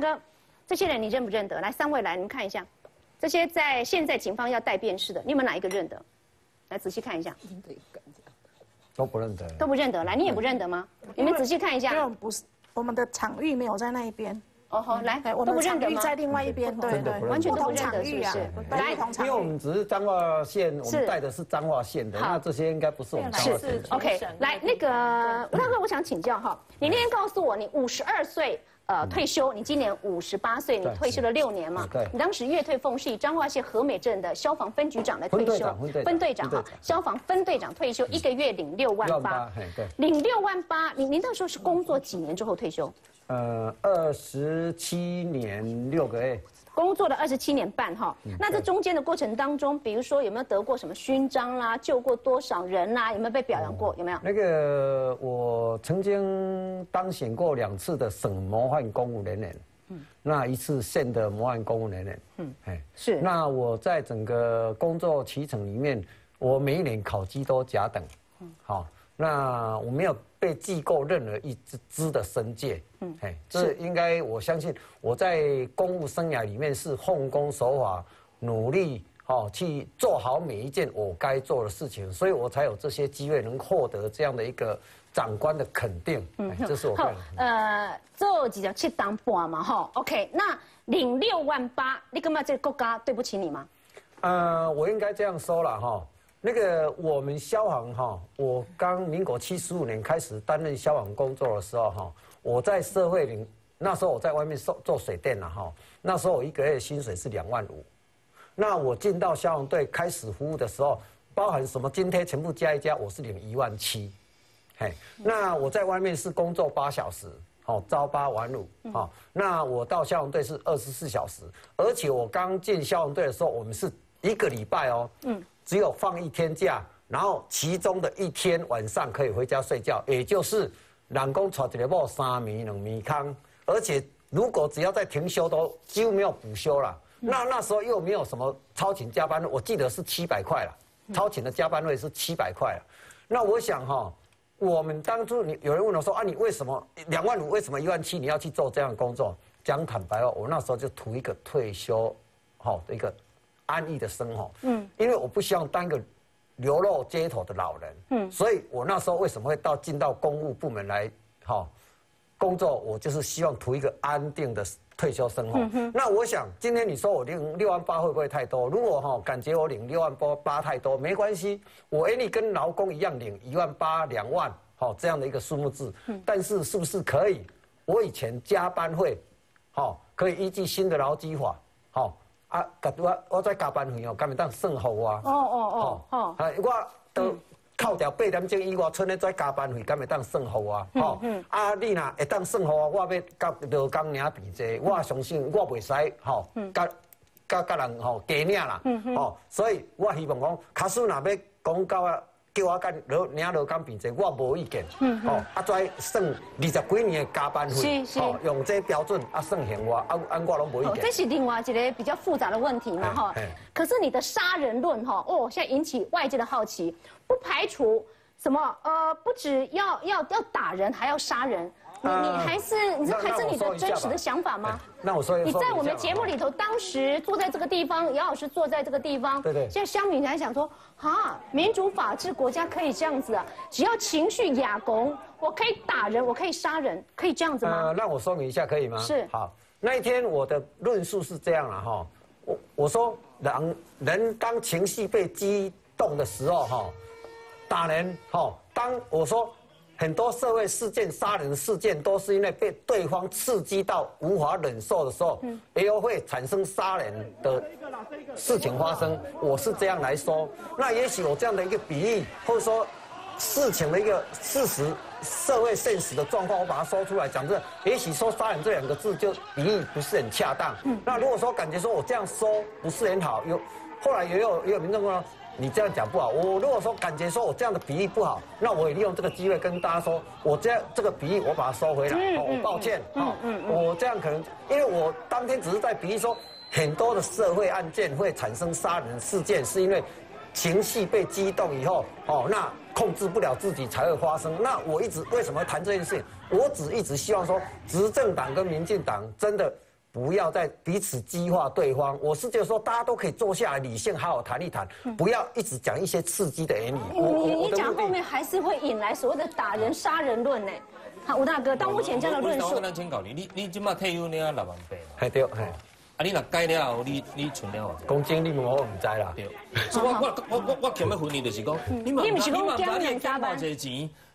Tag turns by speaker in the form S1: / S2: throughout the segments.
S1: 哥，这些人你认不认得？来，三位来，你们看一下，这些在现在警方要带辨识的，你们哪一个认得？来仔细看一下，
S2: 都不认得。
S1: 都不认得。来，你也不认得吗？你们仔细看一下。
S3: 因为我们不是我们的场域没有在那一边，
S1: 哦好，来，
S3: 对，我
S1: 都
S3: 们的场
S1: 不认得吗？
S3: 域在另外一边，对对，
S1: 完全都不
S3: 同
S1: 认得，
S3: 场域啊
S1: 是不是？，
S3: 对不同
S2: 因。为我们只是彰化县，我
S1: 是
S2: 们带的是彰化县的，那这些应该不是我们彰化县的。
S1: OK，来，那个吴大哥，我想请教哈，你那天告诉我，你五十二岁。呃，退休，你今年五十八岁，你退休了六年嘛？
S2: 对
S1: 你当时月退俸是以彰化县和美镇的消防分局长来退休
S2: 分队长，分队长
S1: 消防分队长退休，一个月领六万八领六万八。您您那时候是工作几年之后退休？
S2: 呃，二十七年六个月，
S1: 工作了二十七年半哈，
S2: 嗯
S1: 那这中间的过程当中，比如说有没有得过什么勋章啦，救过多少人啦，有没有被表扬过？有没有？
S2: 那个我曾经当选过两次的省模范公务人员，嗯，那一次县的模范公务人员，嗯，哎，
S1: 是。
S2: 那我在整个工作期程里面，我每一年考绩都甲等，嗯，好，那我没有被记过任何一支支的申诫，嗯，哎，这应该我相信我在公务生涯里面是奉公守法，努力。哦，去做好每一件我该做的事情，所以我才有这些机会能获得这样的一个长官的肯定。嗯，这是我个
S1: 好。，呃，做几条七当半嘛，哈，OK，那领六万八，你干嘛这个国家对不起你吗？
S2: 呃，我应该这样说了哈。那个我们消防哈，我刚民国七十五年开始担任消防工作的时候哈，我在社会领那时候我在外面做做水电了哈，那时候我一个月薪水是两万五。那我进到消防队开始服务的时候，包含什么津贴全部加一加，我是领一万七。嘿，那我在外面是工作八小时，好、朝八晚五，好、那我到消防队是二十四小时，而且我刚进消防队的时候，我们是一个礼拜哦，嗯，只有放一天假，然后其中的一天晚上可以回家睡觉，也就是人工带一个某三米两米康，而且如果只要在停休都几乎没有补休了。那那时候又没有什么超勤加班，我记得是七百块了，超勤的加班费是七百块了。那我想哈、我们当初你有人问我说啊，你为什么两万五，为什么一万七你要去做这样的工作？讲坦白话，我那时候就图一个退休，好的一个安逸的生活。嗯，因为我不希望当一个流落街头的老人。嗯，所以我那时候为什么会到进到公务部门来，好、工作，我就是希望图一个安定的退休生活。那我想，今天你说我领六万八会不会太多？如果哈、感觉我领六万八八太多，没关系，我愿意跟劳工一样领一万八两万，好、这样的一个数目字。但是是不是可以？我以前加班费，好、可以依据新的劳基法，好、啊，甲我我再加班费哦，敢会当算好我。
S1: 哦哦哦哦，
S2: 啊，我都扣掉八点钟以外，剩的再加班费，敢会当算好啊？哦、啊，你若会当算好啊，我要甲劳工领比这个，我相信我袂使吼，甲甲甲人吼加领啦，吼、所以我希望讲，卡斯若要讲到啊。叫我干老领劳工比这个，我无意见。嗯哦、啊，跩算二十几年的加班费，
S1: 是是
S2: 用这标准啊算嫌我，啊啊我拢无意
S1: 哦，
S2: 见
S1: 这。是另外一个比较复杂的问题嘛，哈。可是你的杀人论，哈，哦，现在引起外界的好奇，不排除什么，呃，不止要要要打人，还要杀人。你你
S2: 呃
S1: 还是你这还是你的真实的想法吗？
S2: 那我说一
S1: 你在我们节目里头，当时坐在这个地方，姚老师坐在这个地方，
S2: 对对
S1: 现在乡民还想说，哈，民主法治国家可以这样子啊，只要情绪哑攻，我可以打人，我可以杀人，可以这样子吗？
S2: 呃，让我说明一下可以吗？
S1: 是
S2: 好，那一天我的论述是这样了哈，我我说人人当情绪被激动的时候哈，打人哈，当我说很多社会事件、杀人事件都是因为被对方刺激到无法忍受的时候，也有会产生杀人的事情发生。我是这样来说，那也许我这样的一个比喻，或者说事情的一个事实、社会现实的状况，我把它说出来讲这，也许说“杀人”这两个字就比喻不是很恰当。那如果说感觉说我这样说不是很好，有后来也有也有民众说你这样讲不好。我如果说感觉说我这样的比喻不好，那我也利用这个机会跟大家说，我这样这个比喻我把它收回来，哦，我抱歉，哦，我这样可能因为我当天只是在比喻说很多的社会案件会产生杀人事件，是因为情绪被激动以后，哦，那控制不了自己才会发生。那我一直为什么会谈这件事情？我只一直希望说，执政党跟民进党真的不要再彼此激化对方。我是觉得说，大家都可以坐下来理性好好谈一谈，不要一直讲一些刺激的言语。
S1: 你你你讲后面还是会引来所谓的打人杀人论呢。好，吴大哥，到目前这样的论述，
S4: 我先告你，你你今麦退休你要六万八嘛？
S2: 系对，系。
S4: 啊，你若改了后，你你存了
S2: 公斤你问我唔知啦。
S4: 对，所以我我我我我欠要分你就是讲，
S1: 你唔是讲减两
S4: 三万？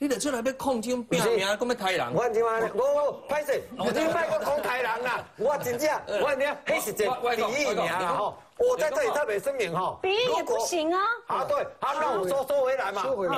S4: 你得出来要抗争拼命，讲要抬人。
S2: 我今晚我我拍摄，你卖个讲抬人啦，我真正我你迄是真第一名啦吼。我在这里特别声明哈，
S1: 比喻也不行啊。
S2: 啊对，好，那我收收回来嘛，
S3: 收回来，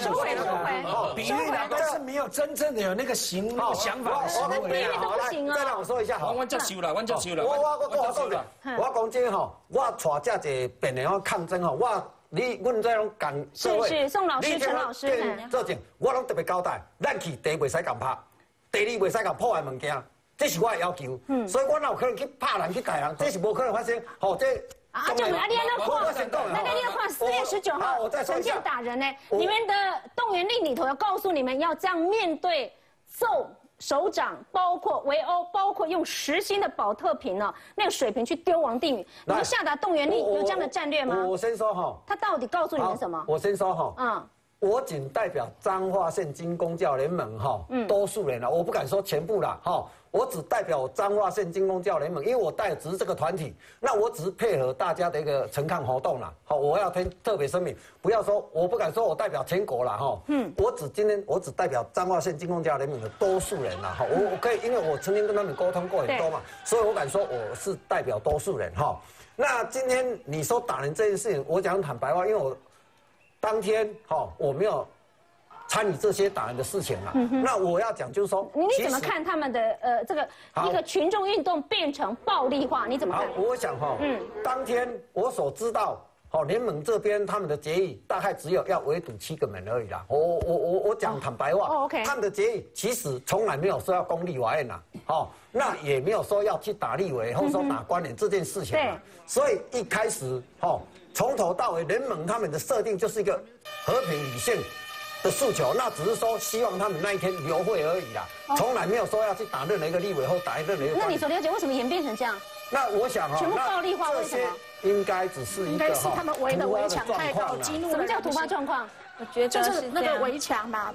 S1: 收回，收回，
S5: 收比喻呢，但是没有真正的有那个行想法。
S1: 我比喻都不行啊。
S2: 再让我说一下，
S4: 好，我接受了，我接受了。
S2: 我我我我讲的，我讲真哈，我带这一变的抗争哈，我。你，阮这种讲社会，
S1: 是是，宋老师、陈老师，
S2: 做证，我拢特别交代，咱去第一袂使敢拍，第二袂使敢破坏物件，这是我的要求。嗯，所以我哪有可能去拍人去逮人，这是无可能发生。好，这
S1: 啊，就哪里安那看，那那你要看四月十九号陈建打人呢？你们的动员令里头要告诉你们要这样面对揍。首长包括围殴，包括用实心的保特瓶呢，那个水瓶去丢王定宇，你们下达动员令有这样的战略吗？
S2: 我先说哈，
S1: 他到底告诉你们什么？
S2: 我先说哈，嗯，我仅代表彰化县金工教联盟哈，嗯，多数人了，我不敢说全部了哈。我只代表彰化县金工教联盟，因为我代只是这个团体，那我只是配合大家的一个陈抗活动啦。好，我要听特别声明，不要说我不敢说我代表全国了哈。嗯，我只今天我只代表彰化县金工教联盟的多数人啦。哈，我我可以，因为我曾经跟他们沟通过很多嘛，所以我敢说我是代表多数人哈。那今天你说打人这件事情，我讲坦白话，因为我当天哈我没有。参与这些打人的事情嘛？那我要讲就是说，
S1: 你怎么看他们的呃这个一个群众运动变成暴力化？你怎么看？
S2: 我想哈，嗯，当天我所知道，好联盟这边他们的决议大概只有要围堵七个门而已啦。我我我我讲坦白话他们的决议其实从来没有说要攻立法院呐，好，那也没有说要去打立委或者说打官员这件事情嘛。所以一开始，哈，从头到尾联盟他们的设定就是一个和平理性。的诉求，那只是说希望他们那一天游会而已啦，从来没有说要去打任何一个立委或打任何一个。
S1: 那你所了解为什么演变成这样？
S2: 那我想哦，
S1: 全部暴力化为什么？
S2: 应该只是一个
S3: 是他们围的围墙太高，激怒。
S1: 什么叫突发状况？我觉得
S3: 就是那个围墙嘛，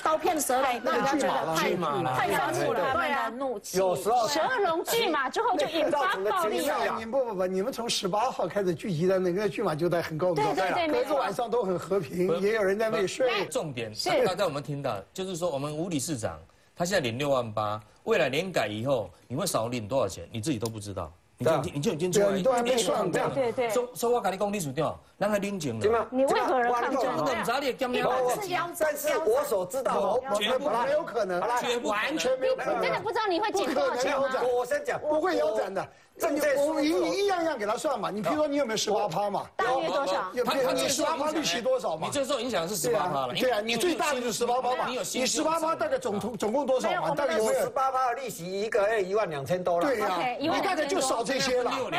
S3: 刀片蛇龙，那人觉得太太压住了对啊怒气。
S2: 有时候
S1: 蛇龙巨马之后就引发暴力。
S5: 你不不不，你们从十八号开始聚集的那个巨马就在很高，
S1: 对对对，
S5: 每个晚上都很和平，也有人在那里睡。
S4: 重点是大家我们听到，就是说我们吴理事长他现在领六万八，未来年改以后你会少领多少钱，你自己都不知道。你就你就已经出来，
S5: 你都还没算
S1: 对对对。
S4: 所所以我跟你讲，你输掉，咱个领情
S1: 了。你为何而抗争？
S4: 我唔知你
S3: 减
S4: 了。
S2: 但是我所知道，
S5: 绝不没有可能，绝
S4: 完全没有。
S1: 你真的不知道你会减多少钱吗？
S2: 我先讲，
S5: 不会腰斩的。这你我你你一样样给他算嘛？你比如说你有没有十八趴嘛？
S1: 大约多少？
S5: 有你十八趴利息多少嘛？
S4: 你最受影响是十八趴了。
S5: 对啊，你最大的就是十八趴嘛。你十八趴大概总总共多少嘛？大概有
S2: 十八趴的利息一个月一万两千多了。
S5: 对呀，你大概就少这些了。
S3: 没有没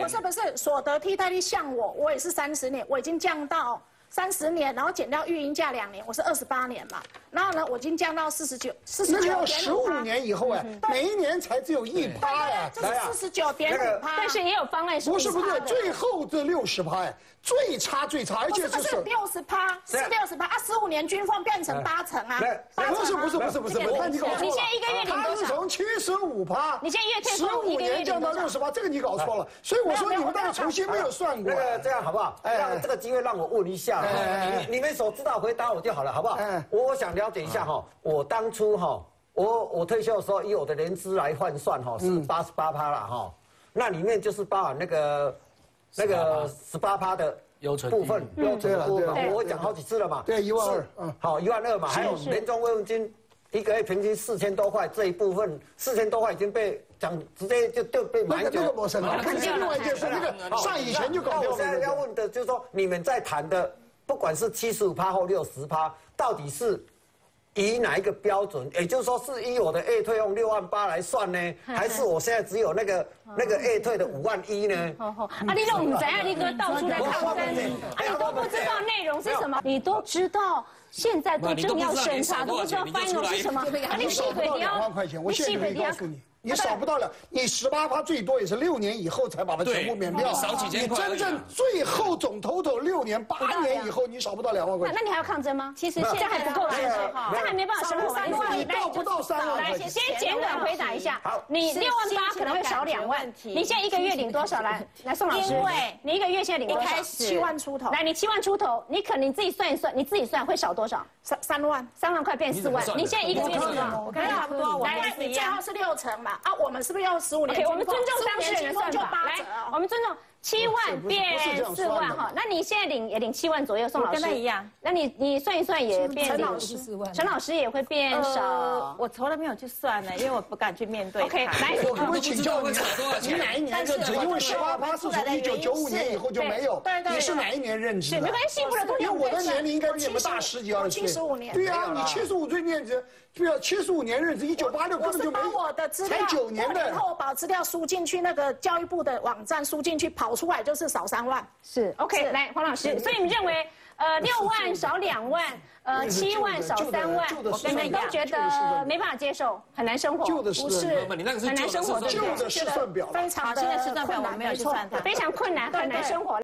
S3: 有，不是不是，所得替代率像我，我也是三十年，我已经降到。三十年，然后减掉育婴假两年，我是二十八年嘛。然后呢，我已经降到四十九，四十九点五。
S5: 那十五年以后哎，每一年才只有一趴
S3: 呀，这是四十九点五趴。
S1: 但是也有方案是
S5: 不是不是，最后这六十趴哎。最差最差，而且
S3: 是六十趴，是六十趴啊！十五年均分变成八成啊！
S5: 不是不是不是不是，我看你搞错了。
S1: 你现在一个月领多少？
S5: 从七十五趴，
S1: 你现在月退
S5: 十五年降到六十趴，这个你搞错了。所以我说你们大概重新没有算过。
S2: 那个这样好不好？哎这个机会让我问一下，你你们所知道回答我就好了，好不好？我我想了解一下哈，我当初哈，我我退休的时候以我的年资来换算哈，是八十八趴了哈，那里面就是包含那个那个十八趴的。部分标准部分，我讲好几次了嘛。
S5: 对，一万二，嗯，
S2: 好，一万二嘛。还有年终慰问金，一个月平均四千多块，这一部分四千多块已经被讲直接就就被买
S5: 掉。那个陌生了，肯定另外一件事，那个上以前就搞掉了。
S2: 我现在要问的就是说，你们在谈的，不管是七十五趴或六十趴，到底是？以哪一个标准？也就是说，是以我的 A 退用六万八来算呢，还是我现在只有那个那个 A 退的五万一呢？
S1: 好好，啊，你都唔知啊，你哥到处在抗争，啊，你都不知道内容是什么，你都知道，现在都正要审查，都不知道 final 是什么，啊，你细腿雕，
S5: 你细腿雕。你少不到了，你十八趴最多也是六年以后才把它全部免掉。
S4: 你少几千块。
S5: 你真正最后总头头六年八年以后，你少不到两万块。
S1: 那你还要抗争吗？其实现在还不够，这还没办法生活三
S5: 万，到不到三万。
S1: 来，先简短回答一下。好，你六万八可能会少两万。你现在一个月领多少？来，来宋老师，你一个月现在领多少？
S3: 七万出头。
S1: 来，你七万出头，你可能自己算一算，你自己算会少多少？
S3: 三三万，
S1: 三万块变四万。你现在一个月多
S3: 少？我跟你差不多。来，你最后是六成嘛？啊，我们是不是要十五年？
S1: 我们尊重当事人的算法。来，我们尊重七万变四万哈。那你现在领也领七万左右，宋老师
S6: 跟他一样。
S1: 那你你算一算也变
S3: 陈老师四万，
S1: 陈老师也会变少。
S6: 我从来没有去算呢，因为我不敢去面对。
S1: OK，来，
S5: 我可不可以请教你？你哪一年认知？因为十八趴是从一九九五年以后就没有。
S3: 对对。
S5: 你是哪一年认知？
S1: 没关系，不
S5: 因为我的年龄应该比你们大十几二十岁。
S3: 七十五年。
S5: 对呀，你七十五岁任职。对啊，七十五年任职，一九八六根本就没。
S3: 我是把我的资料，
S5: 九年的，
S3: 然后把资料输进去那个教育部的网站，输进去跑出来就是少三万。
S1: 是，OK，来黄老师，所以你们认为，呃，六万少两万，呃，七万少三万，我跟你都觉得没办法接受，很难生活。
S5: 旧的
S1: 不是，
S4: 很难生活，
S5: 旧的试算表，
S3: 非常的
S6: 现在试算表我没有去算它，
S1: 非常困难，很难生活。